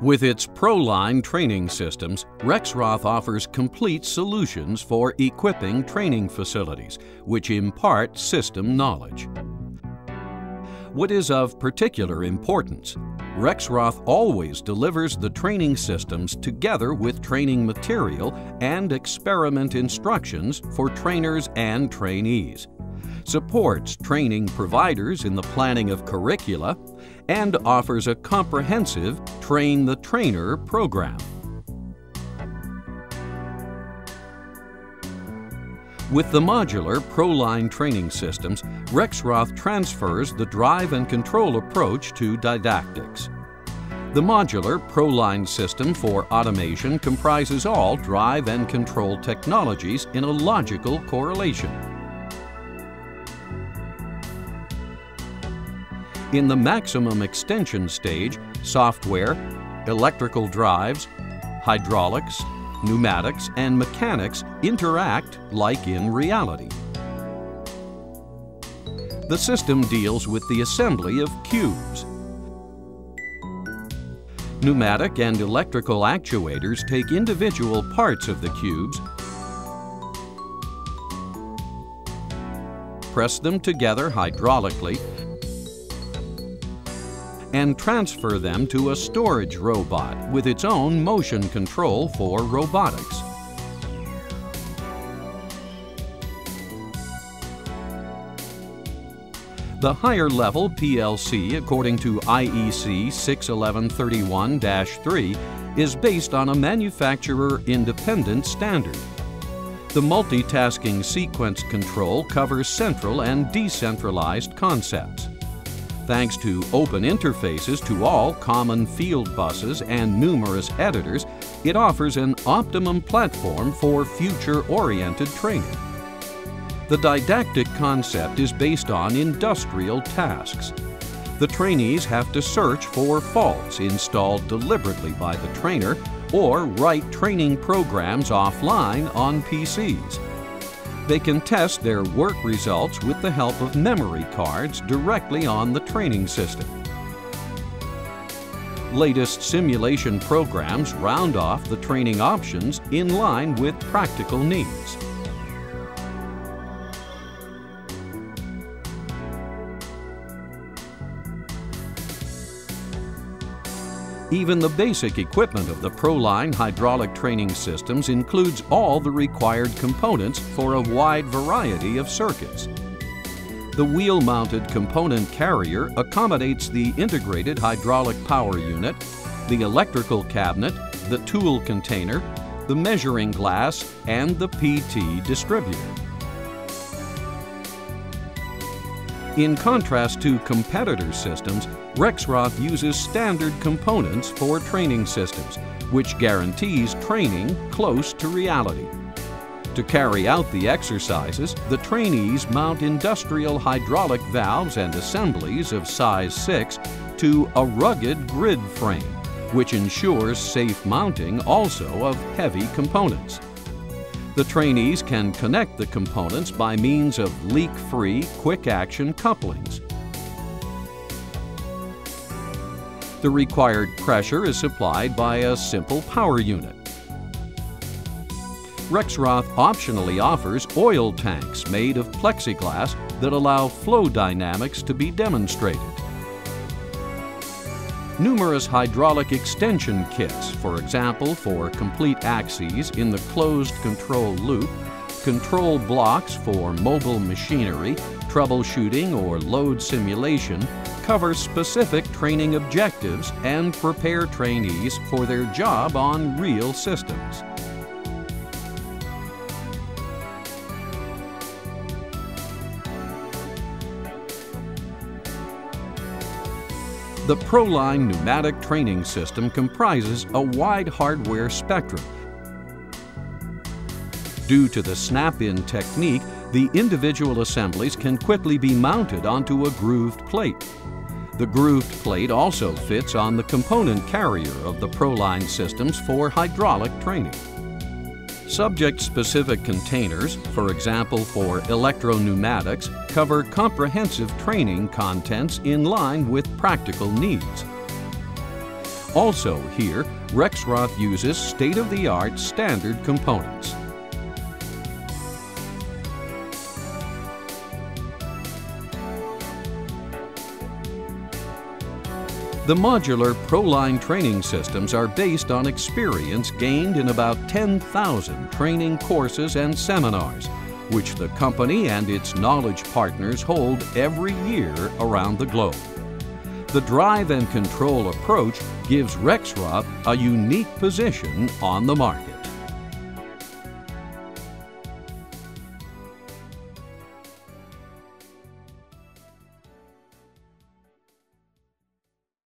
With its ProLine training systems, Rexroth offers complete solutions for equipping training facilities, which impart system knowledge. What is of particular importance, Rexroth always delivers the training systems together with training material and experiment instructions for trainers and trainees supports training providers in the planning of curricula, and offers a comprehensive Train the Trainer program. With the modular ProLine training systems, Rexroth transfers the drive and control approach to didactics. The modular ProLine system for automation comprises all drive and control technologies in a logical correlation. In the maximum extension stage, software, electrical drives, hydraulics, pneumatics, and mechanics interact like in reality. The system deals with the assembly of cubes. Pneumatic and electrical actuators take individual parts of the cubes, press them together hydraulically, and transfer them to a storage robot with its own motion control for robotics. The higher level PLC, according to IEC 61131-3, is based on a manufacturer-independent standard. The multitasking sequence control covers central and decentralized concepts. Thanks to open interfaces to all common field buses and numerous editors, it offers an optimum platform for future-oriented training. The didactic concept is based on industrial tasks. The trainees have to search for faults installed deliberately by the trainer or write training programs offline on PCs. They can test their work results with the help of memory cards directly on the training system. Latest simulation programs round off the training options in line with practical needs. Even the basic equipment of the ProLine hydraulic training systems includes all the required components for a wide variety of circuits. The wheel-mounted component carrier accommodates the integrated hydraulic power unit, the electrical cabinet, the tool container, the measuring glass, and the PT distributor. In contrast to competitor systems, Rexroth uses standard components for training systems, which guarantees training close to reality. To carry out the exercises, the trainees mount industrial hydraulic valves and assemblies of size 6 to a rugged grid frame, which ensures safe mounting also of heavy components. The trainees can connect the components by means of leak-free, quick-action couplings. The required pressure is supplied by a simple power unit. Rexroth optionally offers oil tanks made of plexiglass that allow flow dynamics to be demonstrated numerous hydraulic extension kits, for example for complete axes in the closed control loop, control blocks for mobile machinery, troubleshooting or load simulation, cover specific training objectives and prepare trainees for their job on real systems. The ProLine pneumatic training system comprises a wide hardware spectrum. Due to the snap-in technique, the individual assemblies can quickly be mounted onto a grooved plate. The grooved plate also fits on the component carrier of the ProLine systems for hydraulic training. Subject-specific containers, for example for electro-pneumatics, cover comprehensive training contents in line with practical needs. Also here, Rexroth uses state-of-the-art standard components. The modular ProLine training systems are based on experience gained in about 10,000 training courses and seminars, which the company and its knowledge partners hold every year around the globe. The drive and control approach gives Rexroth a unique position on the market.